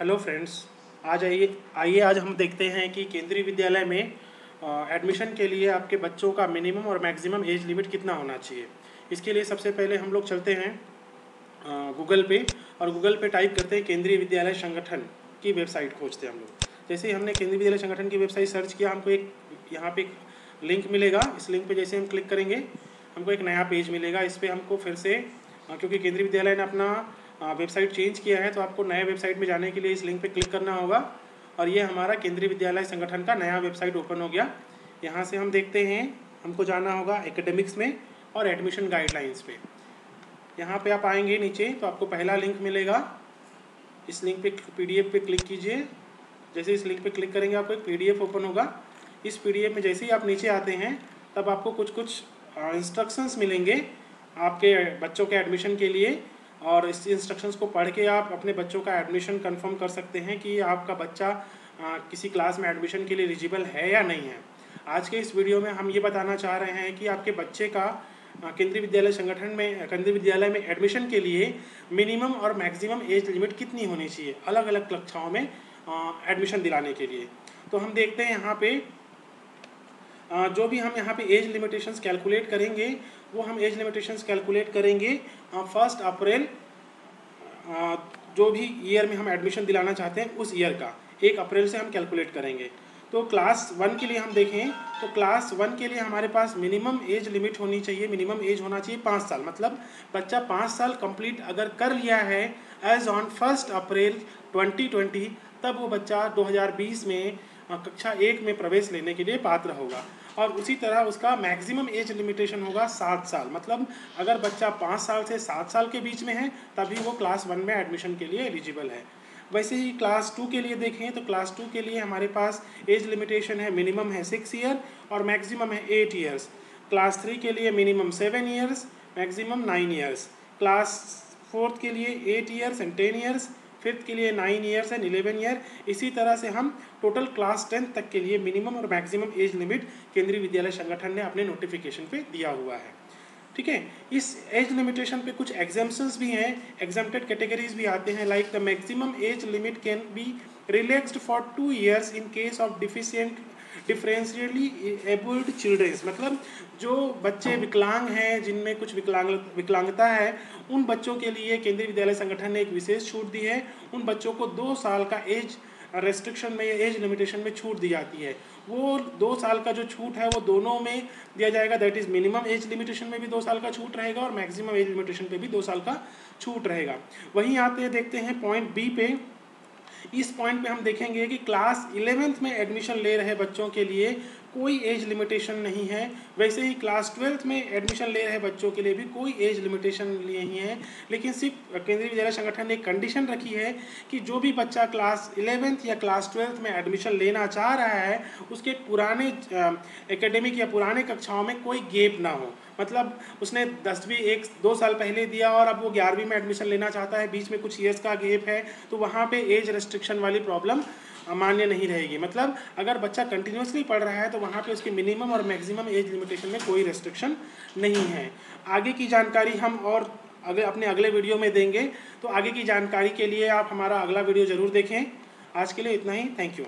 Hello friends, आज आइए आइए आज हम देखते हैं कि केंद्रीय विद्यालय में एडमिशन के लिए आपके बच्चों का मिनिमम और मैक्सिमम एज लिमिट कितना होना चाहिए। इसके लिए सबसे पहले हम लोग चलते हैं गूगल पे और गूगल पे टाइप करते हैं केंद्रीय विद्यालय संगठन की वेबसाइट खोजते हैं हम लोग। जैसे ही हमने केंद्रीय विद्यालय संगठन की वेबसाइट सर्च किया, हमको एक, यहाँ पे एक लिंक मिलेगा। इस लिंक पे जैसे हम क्लिक करेंगे, हमको एक नया पेज मिलेगा। इस पर हमको फिर से क्योंकि केंद्रीय विद्यालय ने अपना वेबसाइट चेंज किया है तो आपको नए वेबसाइट में जाने के लिए इस लिंक पर क्लिक करना होगा। और ये हमारा केंद्रीय विद्यालय संगठन का नया वेबसाइट ओपन हो गया। यहाँ से हम देखते हैं, हमको जाना होगा एकेडमिक्स में और एडमिशन गाइडलाइंस पे। यहाँ पे आप आएँगे नीचे तो आपको पहला लिंक मिलेगा। इस लिंक पे पीडीएफ पे क्लिक कीजिए। जैसे इस लिंक पे क्लिक करेंगे, आपको एक पीडीएफ ओपन होगा। इस पीडीएफ में जैसे ही आप नीचे आते हैं, तब आपको कुछ कुछ इंस्ट्रक्शंस मिलेंगे आपके बच्चों के एडमिशन के लिए। और इस इंस्ट्रक्शंस को पढ़ के आप अपने बच्चों का एडमिशन कंफर्म कर सकते हैं कि आपका बच्चा आ, किसी क्लास में एडमिशन के लिए एलिजिबल है या नहीं है। आज के इस वीडियो में हम ये बताना चाह रहे हैं कि आपके बच्चे का केंद्रीय विद्यालय संगठन में केंद्रीय विद्यालय में एडमिशन के लिए मिनिमम और मैक्सिमम एज लिमिट कितनी होनी चाहिए? अलग अलग कक्षाओं में एडमिशन दिलाने के लिए। तो हम देखते हैं यहाँ पे जो भी हम यहाँ पे एज लिमिटेशंस कैलकुलेट करेंगे, वो हम एज लिमिटेशंस कैलकुलेट करेंगे फ़र्स्ट अप्रैल जो भी ईयर में हम एडमिशन दिलाना चाहते हैं, उस ईयर का। एक अप्रैल से हम कैलकुलेट करेंगे। तो क्लास वन के लिए हम देखें तो क्लास वन के लिए हमारे पास मिनिमम एज लिमिट होनी चाहिए मिनिमम एज होना चाहिए पाँच साल। मतलब बच्चा पाँच साल कंप्लीट अगर कर लिया है एज ऑन फ़र्स्ट अप्रैल 2020 तब वो बच्चा 2020 में कक्षा एक में प्रवेश लेने के लिए पात्र होगा। और उसी तरह उसका मैक्सिमम एज लिमिटेशन होगा सात साल। मतलब अगर बच्चा पाँच साल से सात साल के बीच में है, तभी वो क्लास वन में एडमिशन के लिए एलिजिबल है। वैसे ही क्लास टू के लिए देखें तो क्लास टू के लिए हमारे पास एज लिमिटेशन है मिनिमम है सिक्स ईयर और मैक्सिमम है एट ईयर्स। क्लास थ्री के लिए minimum seven years, maximum nine years. Class fourth के लिए eight years and ten years fifth के लिए nine years and eleven year इसी तरह से हम टोटल क्लास टेंथ तक के लिए मिनिमम और मैक्सिमम एज लिमिट केंद्रीय विद्यालय संगठन ने अपने नोटिफिकेशन पे दिया हुआ है। ठीक है? इस एज लिमिटेशन पे कुछ एग्जाम्पन्स भी हैं एग्जाम्पेड कैटेगरीज भी आते हैं like the maximum age limit can be relaxed for two years in case of deficient differentially abled childrens मतलब जो बच्चे विकलांग हैं, जिनमें कुछ विकलांग, विकलांगता है, उन बच्चों के लिए केंद्रीय विद्यालय संगठन ने एक विशेष छूट दी है। उन बच्चों को दो साल का एज रेस्ट्रिक्शन में या एज लिमिटेशन में छूट दी जाती है। वो दो साल का जो छूट है, वो दोनों में दिया जाएगा। That is minimum age limitation में भी दो साल का छूट रहेगा और मैक्सिमम एज लिमिटेशन पे भी दो साल का छूट रहेगा। वहीं आते हैं, देखते हैं पॉइंट बी पे। इस पॉइंट पे हम देखेंगे कि क्लास इलेवेंथ में एडमिशन ले रहे बच्चों के लिए कोई एज लिमिटेशन नहीं है। वैसे ही क्लास ट्वेल्थ में एडमिशन ले रहे बच्चों के लिए भी कोई एज लिमिटेशन नहीं है। लेकिन सिर्फ़ केंद्रीय विद्यालय संगठन ने कंडीशन रखी है कि जो भी बच्चा क्लास इलेवेंथ या क्लास ट्वेल्थ में एडमिशन लेना चाह रहा है, उसके पुराने एकेडमिक या पुराने कक्षाओं में कोई गेप ना हो। मतलब उसने दसवीं एक, दो साल पहले दिया और अब वो ग्यारहवीं में एडमिशन लेना चाहता है, बीच में कुछ ईयर्स का गेप है तो वहाँ पे एज रेस्ट्रिक्शन वाली प्रॉब्लम मान्य नहीं रहेगी। मतलब अगर बच्चा कंटिन्यूसली पढ़ रहा है तो वहाँ पे उसकी मिनिमम और मैक्सिमम एज लिमिटेशन में कोई रेस्ट्रिक्शन नहीं है। आगे की जानकारी हम और अगले, अपने अगले वीडियो में देंगे। तो आगे की जानकारी के लिए आप हमारा अगला वीडियो ज़रूर देखें। आज के लिए इतना ही। Thank you